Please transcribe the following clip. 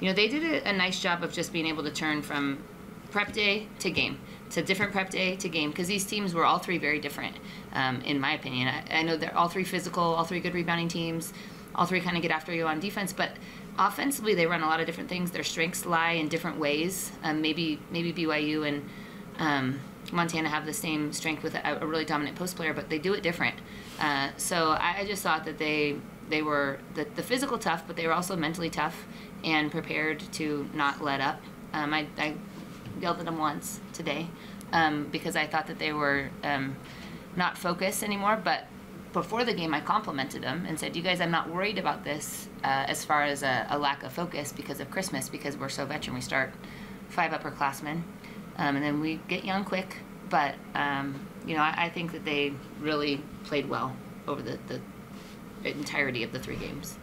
You know, they did a, a nice job of just being able to turn from prep day to game to different prep day to game because these teams were all three very different, um, in my opinion. I, I know they're all three physical, all three good rebounding teams, all three kind of get after you on defense, but offensively they run a lot of different things. Their strengths lie in different ways. Um, maybe maybe BYU and um, Montana have the same strength with a, a, really dominant post player, but they do it different. Uh, so I, I, just thought that they they were the, the physical tough, but they were also mentally tough and prepared to not let up. Um, I, I, yelled at them once today um, because I thought that they were um, not focused anymore. But before the game, I complimented them and said, "You guys, I'm not worried about this uh, as far as a, a, lack of focus because of Christmas because we're so veteran. We start five upperclassmen, um, and then we get young quick. But um, you know, I, I think that they really played well over the, the entirety of the three games.